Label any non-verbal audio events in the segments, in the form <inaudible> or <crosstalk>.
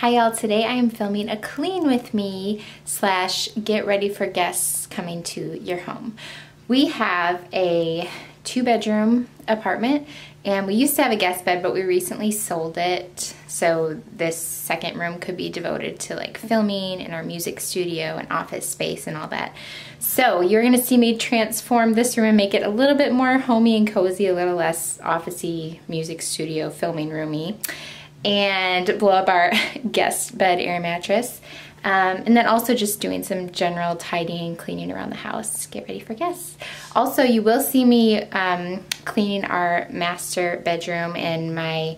Hi y'all, today I am filming a clean with me slash get ready for guests coming to your home. We have a two bedroom apartment and we used to have a guest bed but we recently sold it so this second room could be devoted to like filming in our music studio and office space and all that. So you're gonna see me transform this room and make it a little bit more homey and cozy, a little less officey music studio filming roomy and blow up our <laughs> guest bed air mattress. Um, and then also just doing some general tidying, cleaning around the house, get ready for guests. Also, you will see me um, cleaning our master bedroom and my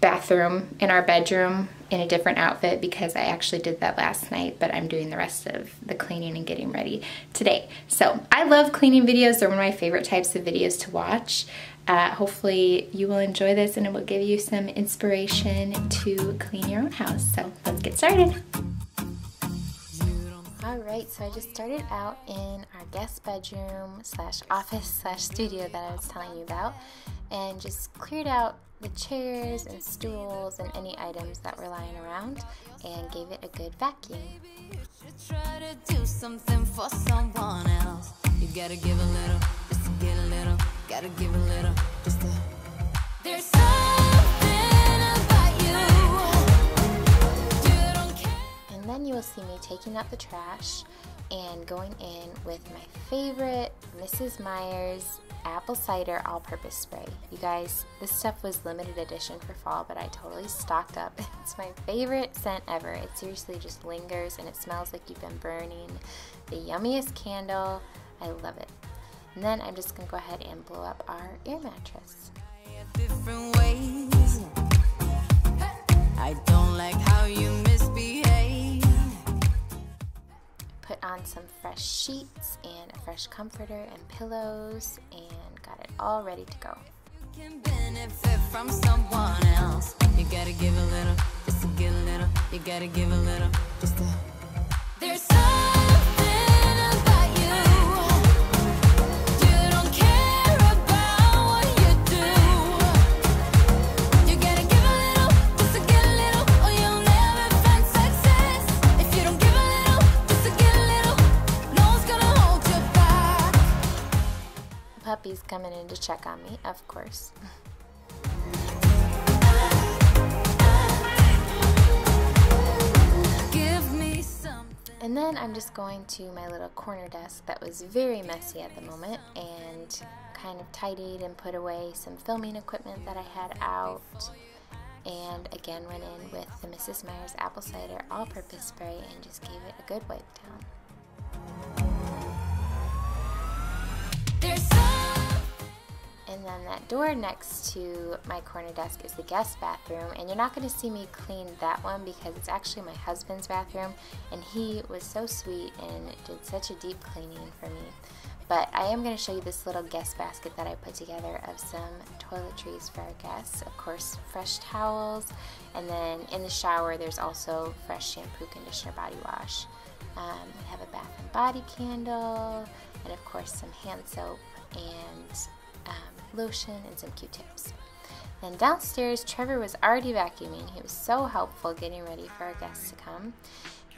bathroom in our bedroom in a different outfit because I actually did that last night, but I'm doing the rest of the cleaning and getting ready today. So I love cleaning videos. They're one of my favorite types of videos to watch. Uh, hopefully you will enjoy this and it will give you some inspiration to clean your own house. So let's get started. Alright, so I just started out in our guest bedroom slash office slash studio that I was telling you about and just cleared out the chairs and stools and any items that were lying around and gave it a good vacuum. You gotta give a little, just a little, gotta give a little, just to. There's And then you will see me taking out the trash and going in with my favorite Mrs. Meyer's apple cider all-purpose spray. You guys, this stuff was limited edition for fall, but I totally stocked up. <laughs> It's my favorite scent ever. It seriously just lingers and it smells like you've been burning the yummiest candle. I love it. And then I'm just gonna go ahead and blow up our air mattress. I don't like how you misbehave. Put on some fresh sheets and a fresh comforter and pillows and got it all ready to go. You gotta give a little, just to get a little. You gotta give a little, just to. Coming in to check on me, of course. And then I'm just going to my little corner desk that was very messy at the moment and kind of tidied and put away some filming equipment that I had out. And again went in with the Mrs. Meyer's apple cider all-purpose spray and just gave it a good wipe down. And then that door next to my corner desk is the guest bathroom. And you're not going to see me clean that one because it's actually my husband's bathroom. And he was so sweet and did such a deep cleaning for me. But I am going to show you this little guest basket that I put together of some toiletries for our guests. Of course, fresh towels. And then in the shower, there's also fresh shampoo, conditioner, body wash. Um, I have a bath and body candle. And of course, some hand soap and um, lotion, and some Q-tips. Then downstairs, Trevor was already vacuuming. He was so helpful getting ready for our guests to come.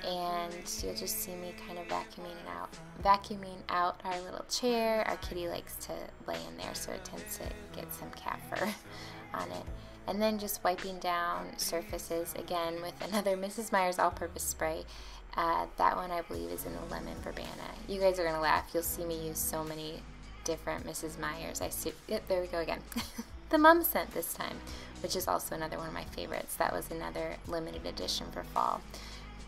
And you'll just see me kind of vacuuming out, vacuuming out our little chair. Our kitty likes to lay in there, so it tends to get some cat fur <laughs> on it. And then just wiping down surfaces again with another <laughs> Mrs. Meyer's all-purpose spray. Uh, that one I believe is in the lemon verbena. You guys are gonna laugh. You'll see me use so many different Mrs. Meyer's. I see, yep, there we go again. <laughs> the mum scent this time, which is also another one of my favorites. That was another limited edition for fall.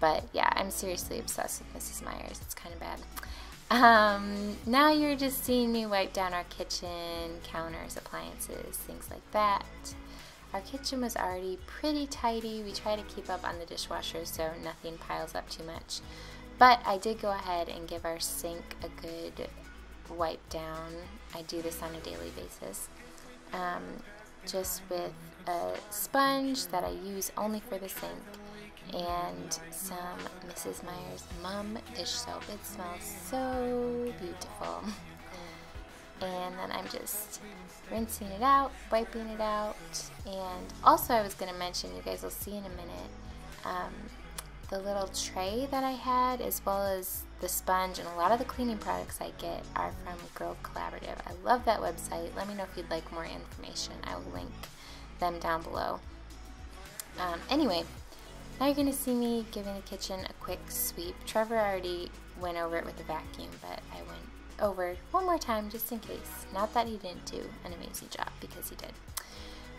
But yeah, I'm seriously obsessed with Mrs. Meyer's. It's kind of bad. Um, now you're just seeing me wipe down our kitchen, counters, appliances, things like that. Our kitchen was already pretty tidy. We try to keep up on the dishwasher so nothing piles up too much. But I did go ahead and give our sink a good wipe down. I do this on a daily basis. Um, just with a sponge that I use only for the sink and some Mrs. Meyer's Mum dish soap. It smells so beautiful. <laughs> and then I'm just rinsing it out, wiping it out, and also I was going to mention, you guys will see in a minute, um, the little tray that I had as well as the sponge and a lot of the cleaning products I get are from Grove Collaborative. I love that website. Let me know if you'd like more information. I will link them down below. Um, anyway, now you're going to see me giving the kitchen a quick sweep. Trevor already went over it with the vacuum, but I went over one more time just in case. Not that he didn't do an amazing job, because he did.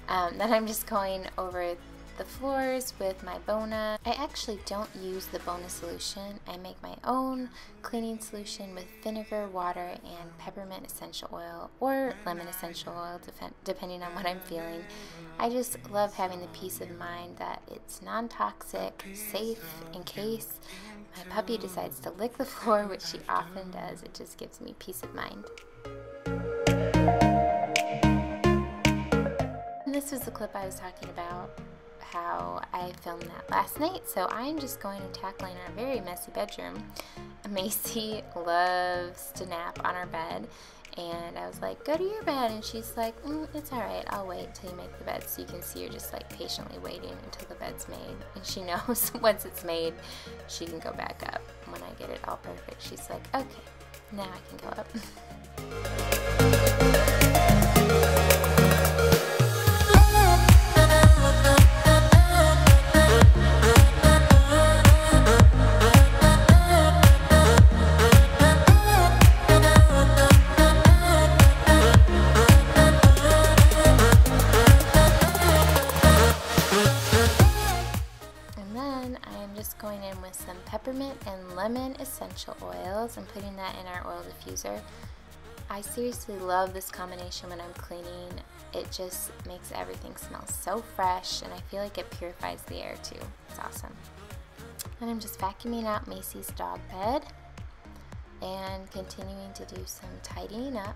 Um, <laughs> then I'm just going over the floors with my Bona. I actually don't use the Bona solution. I make my own cleaning solution with vinegar, water, and peppermint essential oil or lemon essential oil, depending on what I'm feeling. I just love having the peace of mind that it's non-toxic, safe in case my puppy decides to lick the floor, which she often does. It just gives me peace of mind. And this was the clip I was talking about how I filmed that last night. So I'm just going to tackling our very messy bedroom. <laughs> Macy loves to nap on our bed. And I was like, go to your bed. And she's like, mm, it's all right. I'll wait till you make the bed. So you can see her just like patiently waiting until the bed's made. And she <laughs> knows <laughs> once it's made, she can go back up. When I get it all perfect, she's like, okay, now I can go up. Lemon essential oils. I'm putting that in our oil diffuser. I seriously love this combination when I'm cleaning. It just makes everything smell so fresh and I feel like it purifies the air too. It's awesome. And I'm just vacuuming out Macy's dog bed and continuing to do some tidying up.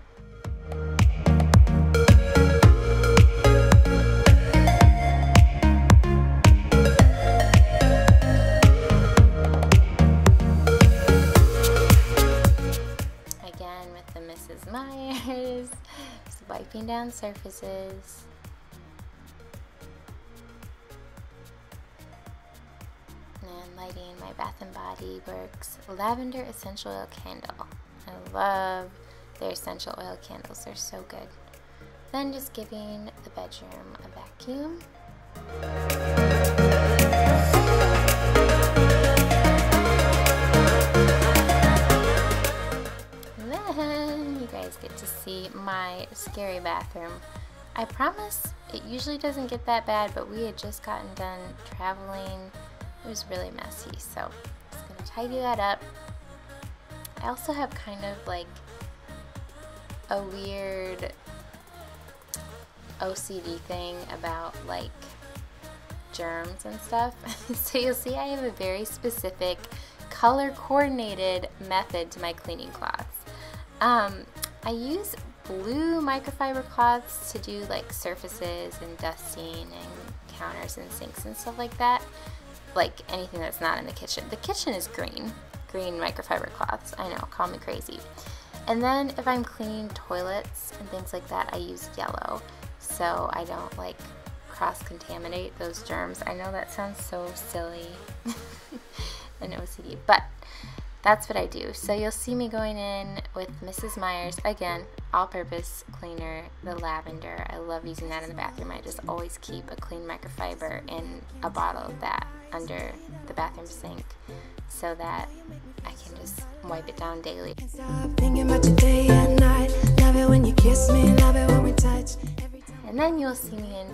<laughs> wiping down surfaces. And lighting my Bath & Body Works Lavender Essential Oil Candle. I love their essential oil candles, they're so good. Then just giving the bedroom a vacuum. Get to see my scary bathroom. I promise it usually doesn't get that bad, but we had just gotten done traveling. It was really messy, so I'm just gonna tidy that up. I also have kind of like a weird OCD thing about like germs and stuff. <laughs> so you'll see I have a very specific color coordinated method to my cleaning cloths. Um, I use blue microfiber cloths to do like surfaces and dusting and counters and sinks and stuff like that. Like anything that's not in the kitchen. The kitchen is green, green microfiber cloths. I know, call me crazy. And then if I'm cleaning toilets and things like that, I use yellow so I don't like cross-contaminate those germs. I know that sounds so silly <laughs> and OCD, but that's what I do. So you'll see me going in with Mrs. Meyer's, again, all-purpose cleaner, the lavender. I love using that in the bathroom. I just always keep a clean microfiber in a bottle of that under the bathroom sink so that I can just wipe it down daily. And then you'll see me in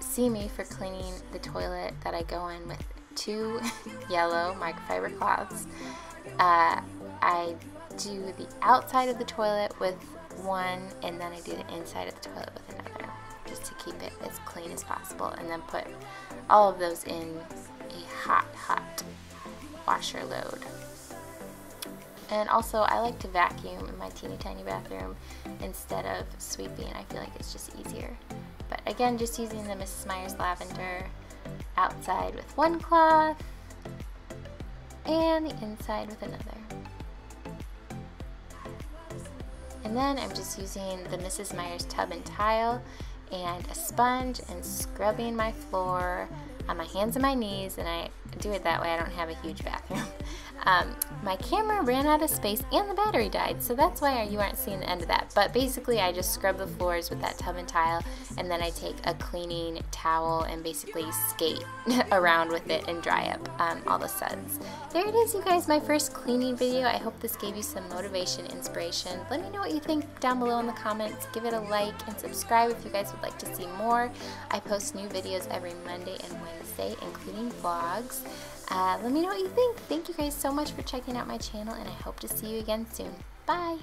see me for cleaning the toilet that I go in with two <laughs> yellow microfiber cloths uh, I do the outside of the toilet with one and then I do the inside of the toilet with another just to keep it as clean as possible and then put all of those in a hot, hot washer load. And also I like to vacuum in my teeny tiny bathroom instead of sweeping. I feel like it's just easier. But again, just using the Mrs. Meyer's lavender outside with one cloth and the inside with another. And then I'm just using the Mrs. Meyer's tub and tile and a sponge and scrubbing my floor on my hands and my knees, and I do it that way. I don't have a huge bathroom. <laughs> Um, my camera ran out of space and the battery died, so that's why you aren't seeing the end of that. But basically, I just scrub the floors with that tub and tile, and then I take a cleaning towel and basically skate <laughs> around with it and dry up um, all the suds. There it is, you guys, my first cleaning video. I hope this gave you some motivation, inspiration. Let me know what you think down below in the comments. Give it a like and subscribe if you guys would like to see more. I post new videos every Monday and Wednesday, including vlogs. Uh, let me know what you think. Thank you guys so much for checking out my channel, and I hope to see you again soon. Bye!